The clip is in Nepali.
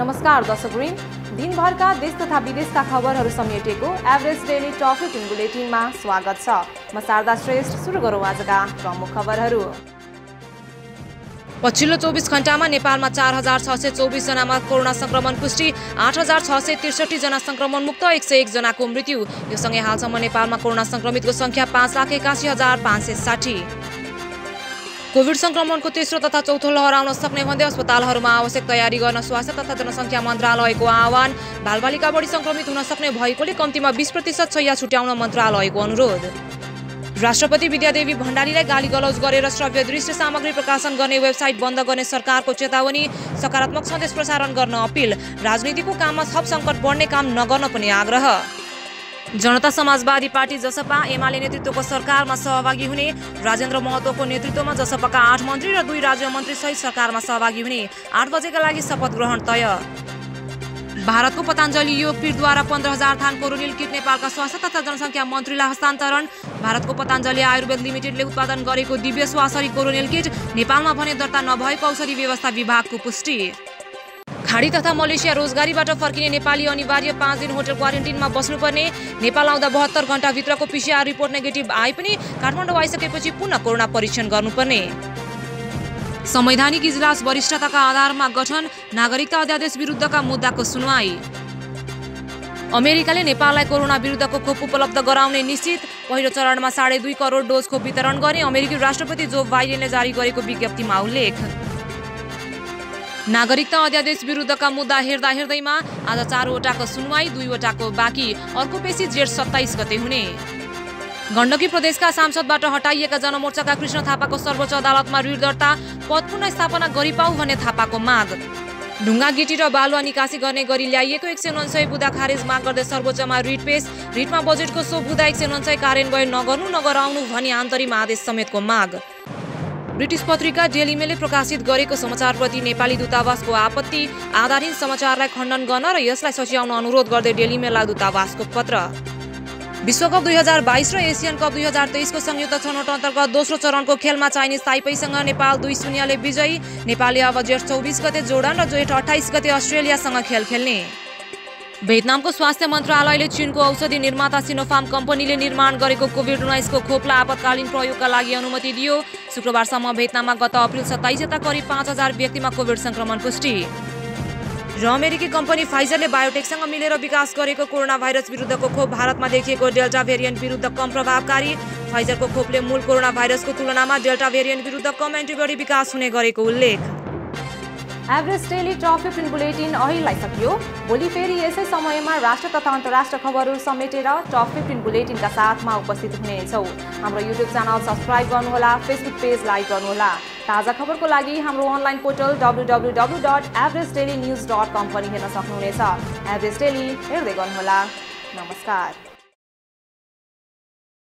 नमस्कार दर्शकवृन्द दिनभरका देश तथा विदेशका खबरहरू समेटेको एभरेज डेली टप फिफ्टिन बुलेटिनमा स्वागत छ। म शारदा श्रेष्ठ सुरु गरौँ आजका प्रमुख खबरहरू। पछिल्लो चौबिस घण्टामा नेपालमा चार हजार छ सय चौबिसजनामा कोरोना सङ्क्रमण पुष्टि आठ हजार छ सय त्रिसठीजना सङ्क्रमण मुक्त एक सय एकजनाको मृत्यु। यो सँगै हालसम्म नेपालमा कोरोना सङ्क्रमितको सङ्ख्या पाँच लाख एकासी हजार पाँच सय साठी। कोभिड सङ्क्रमणको तेस्रो तथा चौथो लहर आउन सक्ने भन्दै अस्पतालहरूमा आवश्यक तयारी गर्न स्वास्थ्य तथा जनसङ्ख्या मन्त्रालयको आह्वान। बालबालिका बढी सङ्क्रमित हुन सक्ने भएकोले कम्तीमा बिस प्रतिशत शैया छुट्याउन मन्त्रालयको अनुरोध। राष्ट्रपति विद्यादेवी भण्डारीलाई गाली गलौज गरेर श्रव्य दृश्य सामग्री प्रकाशन गर्ने वेबसाइट बन्द गर्ने सरकारको चेतावनी सकारात्मक सन्देश प्रसारण गर्न अपिल। राजनीतिको काममा थप सङ्कट बढ्ने काम नगर्न पनि आग्रह। जनता समाजवादी पार्टी जसपा एमाले नेतृत्वको सरकारमा सहभागी हुने राजेन्द्र महतोको नेतृत्वमा जसपाका आठ मन्त्री र दुई राज्य मन्त्री सहित सरकारमा सहभागी हुने आठ बजेका लागि शपथ ग्रहण तय। भारतको पतञ्जलि योगपीठद्वारा पन्ध्र हजार थान कोरोनिल किट नेपालका स्वास्थ्य तथा जनसङ्ख्या मन्त्रीलाई हस्तान्तरण। भारतको पतञ्जलि आयुर्वेद लिमिटेडले उत्पादन गरेको दिव्य स्वासरी कोरोनिल किट नेपालमा भने दर्ता नभएको औषधि व्यवस्था विभागको पुष्टि। खाडी तथा मलेसिया रोजगारीबाट फर्किने नेपाली अनिवार्य पाँच दिन होटल क्वारेन्टिनमा बस्नुपर्ने। नेपाल आउँदा बहत्तर घन्टाभित्रको पिसिआर रिपोर्ट नेगेटिभ आए पनि काठमाडौँ आइसकेपछि पुनः कोरोना परीक्षण गर्नुपर्ने। संवैधानिक इजलास वरिष्ठताका आधारमा गठन नागरिकता अध्यादेश विरुद्धका मुद्दाको सुनवाई। अमेरिकाले नेपाललाई कोरोना विरुद्धको खोप उपलब्ध गराउने निश्चित। पहिलो चरणमा साढे दुई करोड डोज खोप वितरण गर्ने अमेरिकी राष्ट्रपति जो बाइडेनले जारी गरेको विज्ञप्तिमा उल्लेख। नागरिकता अध्यादेश विरुद्धका मुद्दा हेर्दा हेर्दैमा आज चारवटाको सुनवाई दुईवटाको बाँकी अर्को पेशी जेठ सत्ताइस गते हुने। गण्डकी प्रदेशका सांसदबाट हटाइएका जनमोर्चाका कृष्ण थापाको सर्वोच्च अदालतमा ऋण दर्ता पद पुनः स्थापना गरिपाऊ भन्ने थापाको माग। ढुङ्गा गिटी र बालुवा निकासी गर्ने गरी ल्याइएको एक सय उन्सय बुदा खारेज माग गर्दै सर्वोच्चमा रिट पेश रिटमा बजेटको सो बुदा एक सय उन्सय कार्यान्वयन नगर्नु नगराउनु भनी आन्तरिक आदेश समेतको माग। ब्रिटिस पत्रिका डेली मेलले प्रकाशित गरेको समाचारप्रति नेपाली दूतावासको आपत्ति आधारहीन समाचारलाई खण्डन गर्न र यसलाई सच्याउन अनुरोध गर्दै डेली मेललाई दूतावासको पत्र। विश्वकप दुई हजार बाइस र एसियन कप दुई हजार तेइसको संयुक्त छनौट अन्तर्गत दोस्रो चरणको खेलमा चाइनिज ताइपैसँग नेपाल दुई शून्यले विजयी। नेपालले अब जेठ चौबिस गते जोर्डन र जेठ अठाइस गते अस्ट्रेलियासँग खेल खेल्ने। भियतनामको स्वास्थ्य मन्त्रालयले चीनको औषधि निर्माता सिनोफार्म कम्पनीले निर्माण गरेको कोभिड उन्नाइसको खोपलाई आपतकालीन प्रयोगका लागि अनुमति दियो शुक्रबारसम्म भियतनाममा गत अप्रिल सत्ताइस यता करिब पाँच हजार व्यक्तिमा कोभिड सङ्क्रमण पुष्टि। र अमेरिकी कम्पनी फाइजरले बायोटेकसँग मिलेर विकास गरेको कोरोना भाइरस विरुद्धको खोप भारतमा देखिएको डेल्टा भेरिएन्ट विरुद्ध कम प्रभावकारी। फाइजरको खोपले मूल कोरोना भाइरसको तुलनामा डेल्टा भेरिएन्ट विरुद्ध कम एन्टिबडी विकास हुने गरेको उल्लेख। एभरेज डेली फिफ्टिन बुलेटिन अहिलेलाई सकियो। भोलि फेरि यसै समयमा राष्ट्र तथा अन्तर्राष्ट्रिय खबरहरू समेटेर टप फिफ्टिन बुलेटिनका साथमा उपस्थित हुनेछौँ। हाम्रो युट्युब च्यानल सब्सक्राइब गर्नुहोला फेसबुक पेज लाइक गर्नुहोला। ताजा खबरको लागि हाम्रो online portal W W dot average daily news dot com पनि हेर्न सक्नुहुनेछ। एभरेज डेली हेर्दै गर्नुहोला। नमस्कार।